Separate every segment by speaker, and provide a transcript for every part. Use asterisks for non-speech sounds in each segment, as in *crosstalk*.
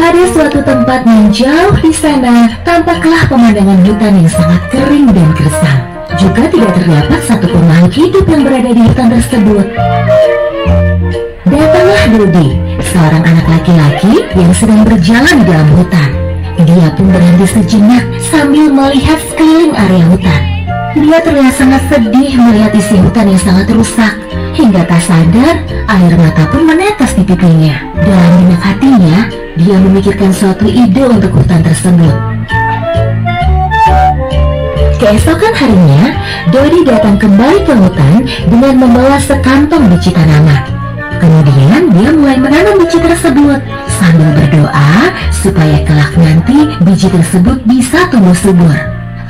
Speaker 1: Pada suatu tempat yang jauh di sana, tampaklah pemandangan hutan yang sangat kering dan gersang. Juga tidak terdapat satu makhluk hidup yang berada di hutan tersebut. Datanglah Dodi, seorang anak laki-laki yang sedang berjalan di dalam hutan. Dia pun berhenti sejenak sambil melihat sekeliling area hutan. Dia terlihat sangat sedih melihat isi hutan yang sangat rusak. Hingga tak sadar, air mata pun menetes di pipinya. Dalam benak hatinya, dia memikirkan suatu ide untuk hutan tersebut. Keesokan harinya, Dodi datang kembali ke hutan dengan membawa sekantong biji tanaman. Kemudian dia mulai menanam biji tersebut sambil berdoa supaya kelak nanti biji tersebut bisa tumbuh subur.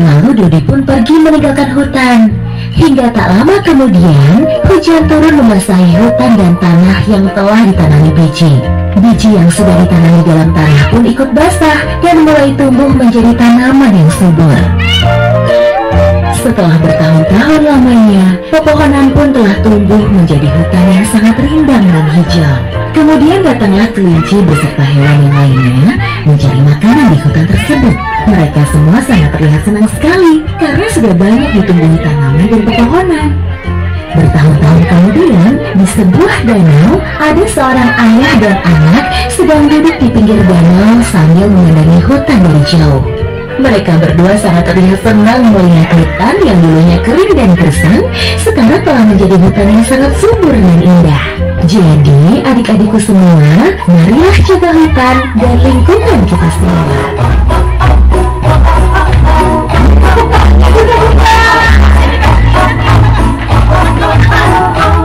Speaker 1: Lalu Dodi pun pergi meninggalkan hutan. Hingga tak lama kemudian, hujan turun membasahi hutan dan tanah yang telah ditanami biji. Biji yang sudah ditanami dalam tanah pun ikut basah dan mulai tumbuh menjadi tanaman yang subur. Setelah bertahun-tahun lamanya, pepohonan pun telah tumbuh menjadi hutan yang sangat rindang dan hijau. Kemudian datanglah kelinci beserta hewan yang lainnya mencari makanan di hutan tersebut. Mereka semua sangat terlihat senang sekali karena sudah banyak ditumbuhi tanaman dan pepohonan. Bertahun-tahun kemudian, di sebuah danau, ada seorang ayah dan anak sedang duduk di pinggir danau sambil memandangi hutan dari jauh. Mereka berdua sangat terlihat senang melihat hutan yang dulunya kering dan gersang, sekarang telah menjadi hutan yang sangat subur dan indah. Jadi, adik-adikku semua, marilah jaga hutan dan lingkungan kita semua.
Speaker 2: oh, oh.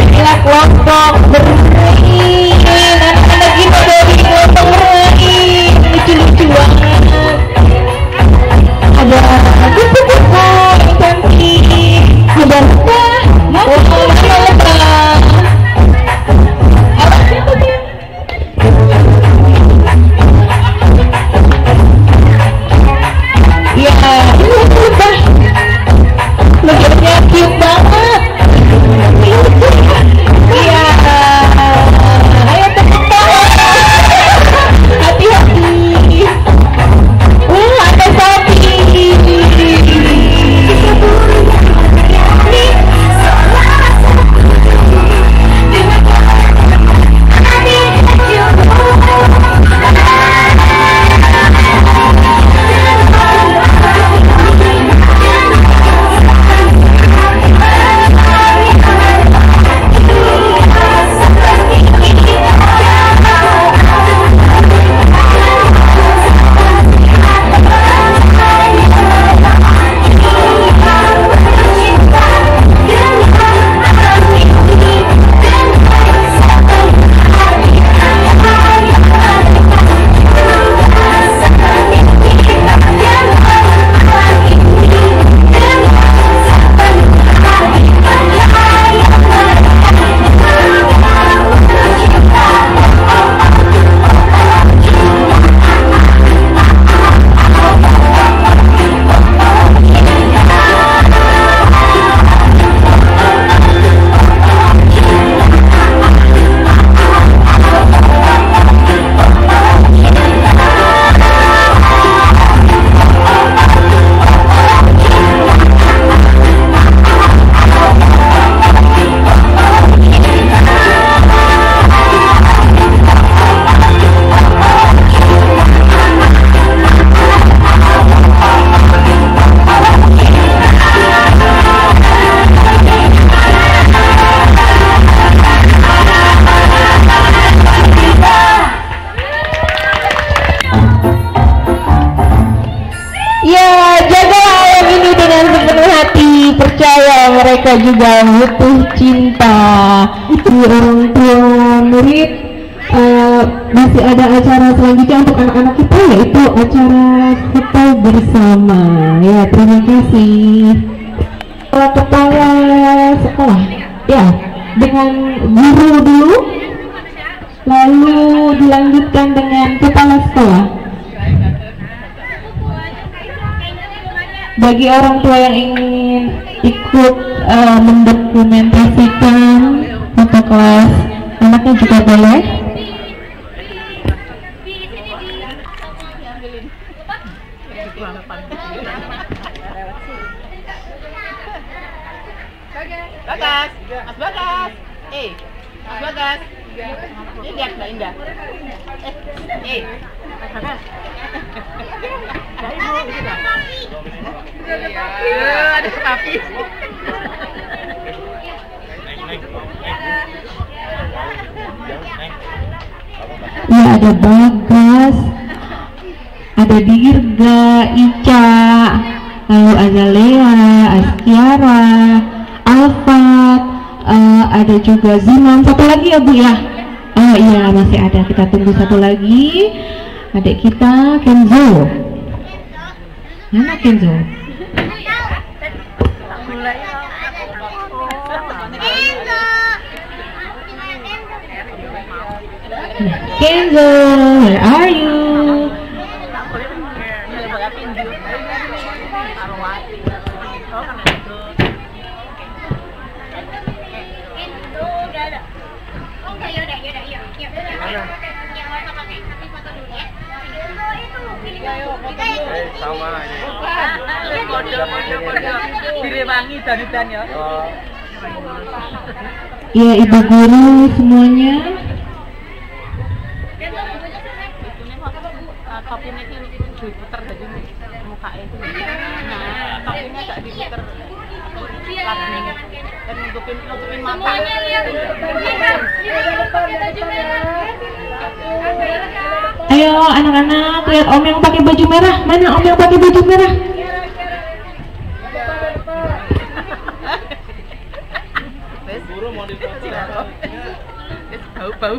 Speaker 3: Inilah kelompok bermain selanjutnya untuk anak-anak kita yaitu acara kita bersama. Ya terima kasih. Kepala sekolah. Ya dengan guru dulu lalu dilanjutkan dengan kepala sekolah. Bagi orang tua yang ingin ikut eh, mendokumentasikan foto kelas anaknya juga boleh
Speaker 4: Bagas, Mas Bagas. Eh, Mas Bagas. Ini lihat Mbak Indah. Eh, eh. Mbak. Iya, ada sapi.
Speaker 3: ya ada Bagas ada Dirga Ica lalu ada Lea Askiara Alfat eh, ada juga Zinan satu lagi ya Bu ya iya masih ada. Kita tunggu satu lagi. Adik kita Kenzo. Mana Kenzo? Kenzo where are you
Speaker 4: sama ini. Direwangi dan ya.
Speaker 3: ya ibu guru semuanya
Speaker 4: kopinya itu diputer muka itu kopinya gak diputer lagi dan nutupin nutupin mata
Speaker 3: Ayo anak-anak lihat om yang pakai baju merah. Mana om yang pakai baju merah?
Speaker 4: Wes buru mau difoto Wes bau bau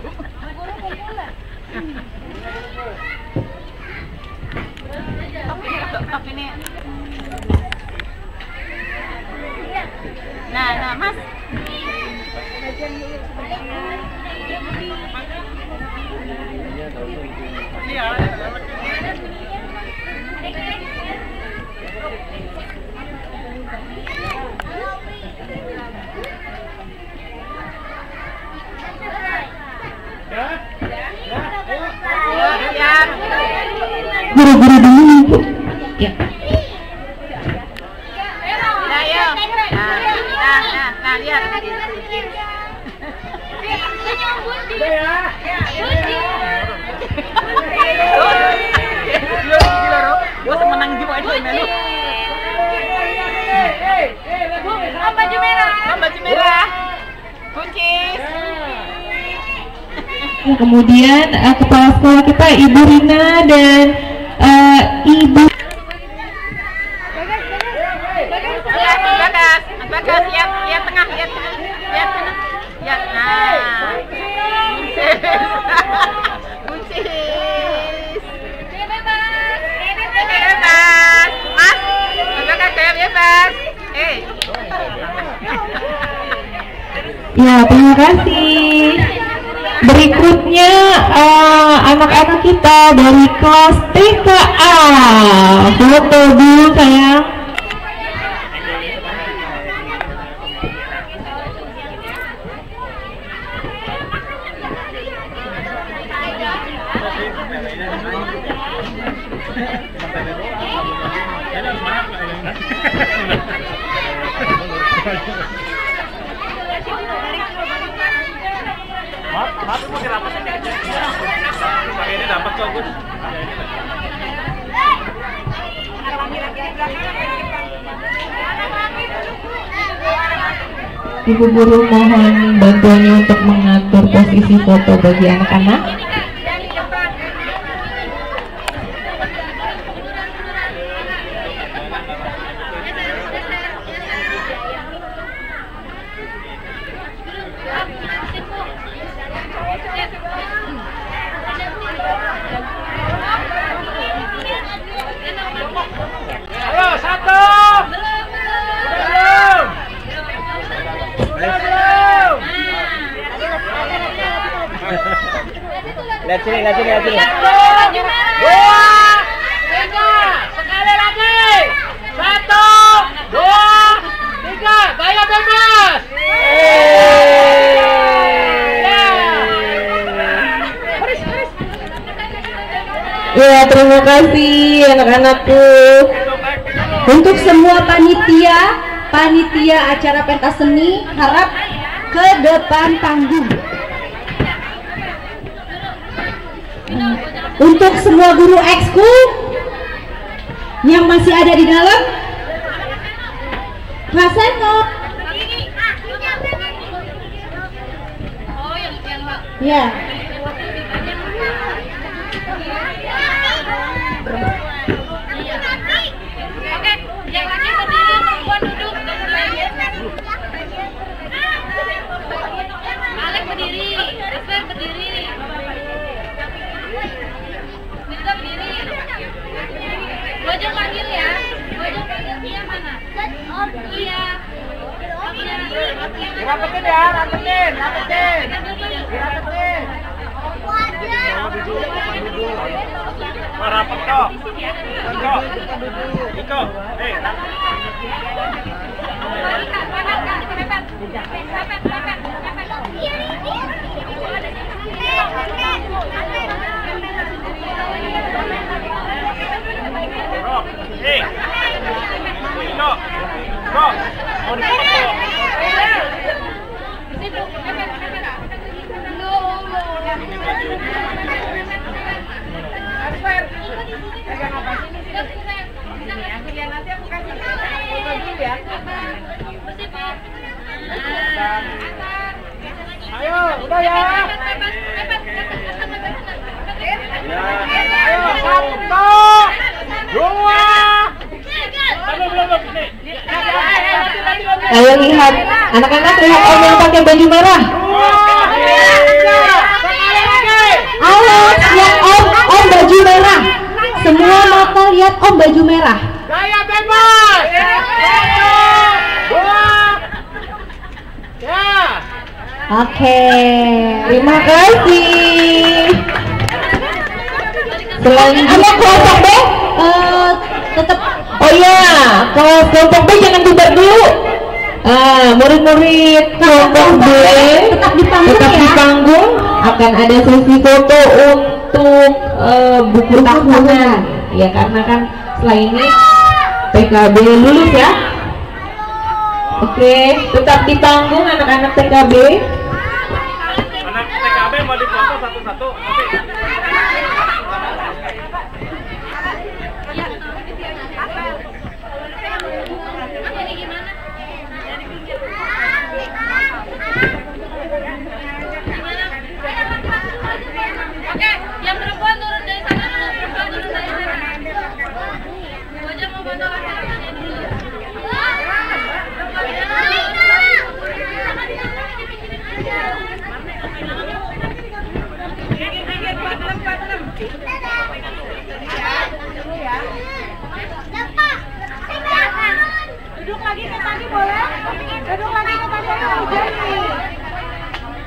Speaker 4: Tapi ini Nah, nah, Mas. Siap.
Speaker 3: Guru-guru dulu. Ya.
Speaker 4: Nah, yuk. Nah, nah, nah, nah, lihat. Gue *laughs* semenang di poin melu. Om baju merah. Om baju merah. Kuncis.
Speaker 3: Ya, kemudian eh, kepala sekolah kita Ibu Rina dan eh, Ibu
Speaker 4: Bagas, bagas, bagas, lihat, tengah, lihat tengah, lihat tengah, lihat, nah, kuncis, kuncis, bebas, mas, bagas gaya bebas, eh,
Speaker 3: Ya, terima kasih. Berikutnya eh, anak-anak kita dari kelas TKA. Foto dulu sayang. Ibu guru mohon bantuannya untuk mengatur posisi foto bagi anak-anak.
Speaker 5: Ayo, satu. Belum. Belum.
Speaker 4: Lihat sini, lihat sini, lihat sini.
Speaker 5: Dua, tiga. Sekali lagi. Satu, dua, tiga. Gaya bebas.
Speaker 3: Ya, terima kasih anak-anakku.
Speaker 6: Untuk semua panitia, panitia acara pentas seni harap ke depan panggung. Untuk semua guru ekskul yang masih ada di dalam, Raseno. Ya.
Speaker 2: Alek berdiri, Asfer berdiri. Mirza berdiri. Bojong panggil ya. Bojong panggil Iya mana? Iya. Iya.
Speaker 5: Rapetin ya, rapetin, rapetin. Rapetin. Rapet kok. Iko. Iko. Eh, Bro. Eh. Iko. Bro. Mau dipotong. Ayo, udah ya. Ayo, satu, dua.
Speaker 3: Ayo lihat, anak-anak lihat om yang pakai baju merah.
Speaker 6: Awas, lihat om, om baju merah. Semua mata lihat om baju merah.
Speaker 5: Gaya bebas. Satu, dua. Ya.
Speaker 6: Oke.
Speaker 3: Terima kasih. Selanjutnya
Speaker 6: kelompok B, eh, tetap
Speaker 3: Oh iya, kelas kelompok B jangan bubar dulu. Ah, murid-murid kelompok B
Speaker 6: tetap di panggung
Speaker 3: tetap di
Speaker 6: ya.
Speaker 3: panggung akan ada sesi foto untuk eh, buku tahunan. Ya karena kan setelah ini PKB lulus ya. Oke, tetap di panggung anak-anak PKB.
Speaker 5: TKB mau dipoto satu-satu. Nanti.
Speaker 2: Oke, yang perempuan turun dari sana dulu, perempuan turun dari sana. Bojong mau foto laki-lakinya dulu.
Speaker 6: Duduk lagi ke tadi boleh? Duduk lagi ke tadi hujan nih.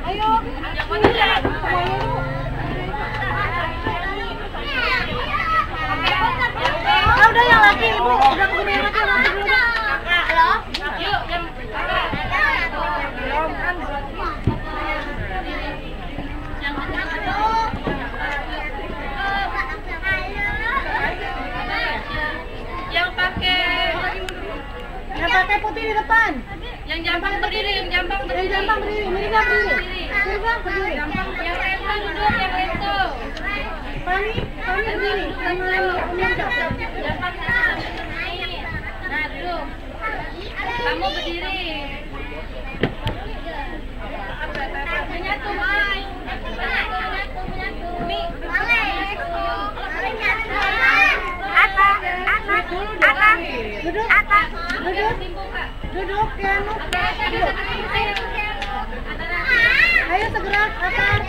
Speaker 6: Ayo. Semuanya yuk. Ah, udah yang laki ibu, udah ketemu yang laki yang laki dulu.
Speaker 2: Yuk, yang yang pakai
Speaker 6: Yang pakai putih di depan.
Speaker 2: yang jambang berdiri, berdiri.
Speaker 6: jambang berdiri, Mirza berdiri. Mirza berdiri.
Speaker 2: Yang resto duduk, yang resto.
Speaker 6: Fani, Fani berdiri.
Speaker 2: Jambang sana. Nah, duduk. Kamu berdiri. Menyatu, Mai. Menyatu, menyatu, menyatu. Mi.
Speaker 6: Atas, atas, atas. Atas, duduk, Duduk, Kianu. Duduk.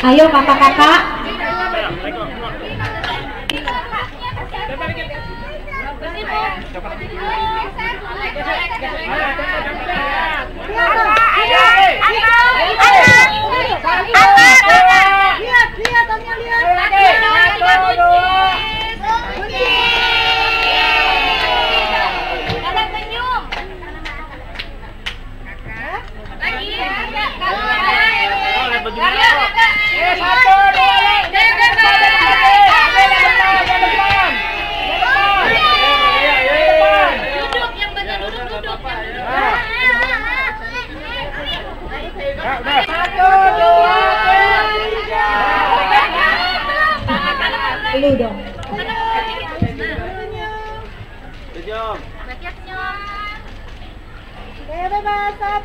Speaker 6: Ayo kakak-kakak.
Speaker 7: Ayo, tengok.
Speaker 8: Lihat,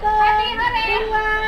Speaker 8: satu, dua,